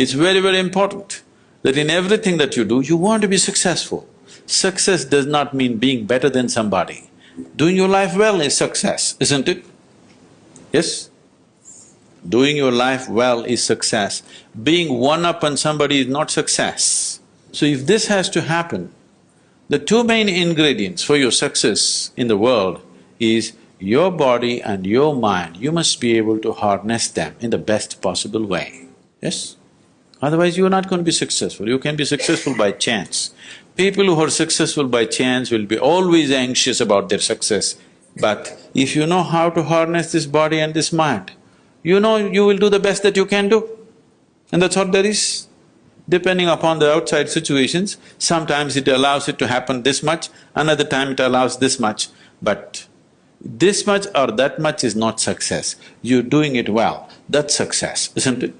It's very, very important that in everything that you do, you want to be successful. Success does not mean being better than somebody. Doing your life well is success, isn't it? Yes? Doing your life well is success. Being one up on somebody is not success. So if this has to happen, the two main ingredients for your success in the world is your body and your mind, you must be able to harness them in the best possible way, yes? Otherwise you are not going to be successful, you can be successful by chance. People who are successful by chance will be always anxious about their success. But if you know how to harness this body and this mind, you know you will do the best that you can do. And that's what there is. Depending upon the outside situations, sometimes it allows it to happen this much, another time it allows this much. But this much or that much is not success. You're doing it well, that's success, isn't it?